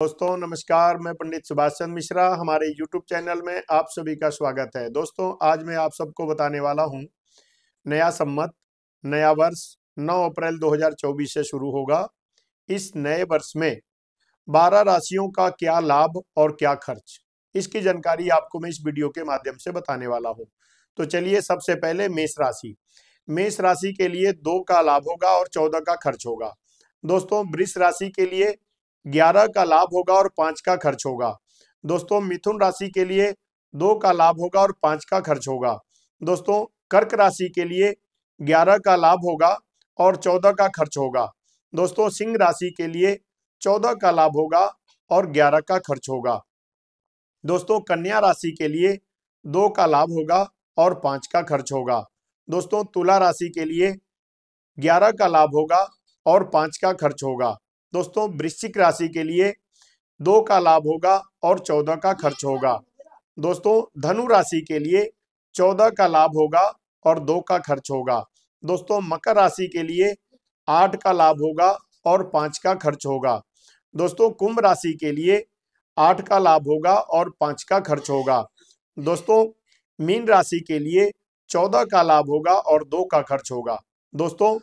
दोस्तों, नमस्कार, मैं पंडित सुभाष चंद्र मिश्रा, हमारे YouTube चैनल में आप सभी का स्वागत है। दोस्तों, आज मैं आप सबको बताने वाला हूँ, नया सम्मत, नया वर्ष 9 अप्रैल 2024 से शुरू होगा। इस नए वर्ष में 12 राशियों का क्या लाभ और क्या खर्च, इसकी जानकारी आपको मैं इस वीडियो के माध्यम से बताने वाला हूँ। तो चलिए, सबसे पहले मेष राशि। मेष राशि के लिए दो का लाभ होगा और चौदह का खर्च होगा। दोस्तों, वृष राशि के लिए ग्यारह का लाभ होगा और पाँच का खर्च होगा। दोस्तों, मिथुन राशि के लिए दो का लाभ होगा और पाँच का खर्च होगा। दोस्तों, कर्क राशि के लिए ग्यारह का लाभ होगा और चौदह का खर्च होगा। दोस्तों, सिंह राशि के लिए चौदह का लाभ होगा और ग्यारह का खर्च होगा। दोस्तों, कन्या राशि के लिए दो का लाभ होगा और पाँच का खर्च होगा। दोस्तों, तुला राशि के लिए ग्यारह का लाभ होगा और पाँच का खर्च होगा। दोस्तों, वृश्चिक राशि के लिए दो का लाभ होगा और चौदह का खर्च होगा। दोस्तों, धनु राशि के लिए चौदह का लाभ होगा और दो का खर्च होगा। दोस्तों, मकर राशि के लिए आठ का लाभ होगा और पाँच का खर्च होगा। दोस्तों, कुंभ राशि के लिए आठ का लाभ होगा और पाँच का खर्च होगा। दोस्तों, मीन राशि के लिए चौदह का लाभ होगा और दो का खर्च होगा। दोस्तों,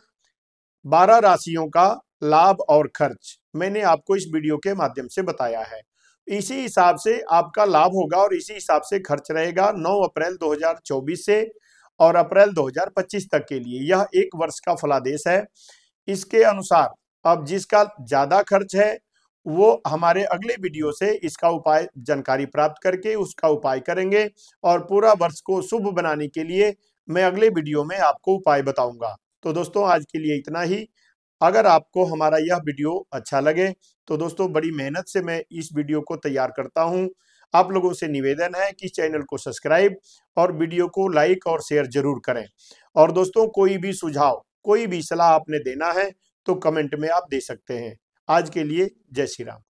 बारह राशियों का लाभ और खर्च मैंने आपको इस वीडियो के माध्यम से बताया है। इसी हिसाब से आपका लाभ होगा और इसी हिसाब से खर्च रहेगा 9 अप्रैल 2024 से और अप्रैल 2025 तक के लिए। यह एक वर्ष का फलादेश है। इसके अनुसार अब जिसका ज़्यादा खर्च है, वो हमारे अगले वीडियो से इसका उपाय जानकारी प्राप्त करके उसका उपाय करेंगे और पूरा वर्ष को शुभ बनाने के लिए मैं अगले वीडियो में आपको उपाय बताऊँगा। तो दोस्तों, आज के लिए इतना ही। अगर आपको हमारा यह वीडियो अच्छा लगे तो दोस्तों बड़ी मेहनत से मैं इस वीडियो को तैयार करता हूँ। आप लोगों से निवेदन है कि चैनल को सब्सक्राइब और वीडियो को लाइक और शेयर ज़रूर करें। और दोस्तों कोई भी सुझाव, कोई भी सलाह आपने देना है तो कमेंट में आप दे सकते हैं। आज के लिए जय श्री राम।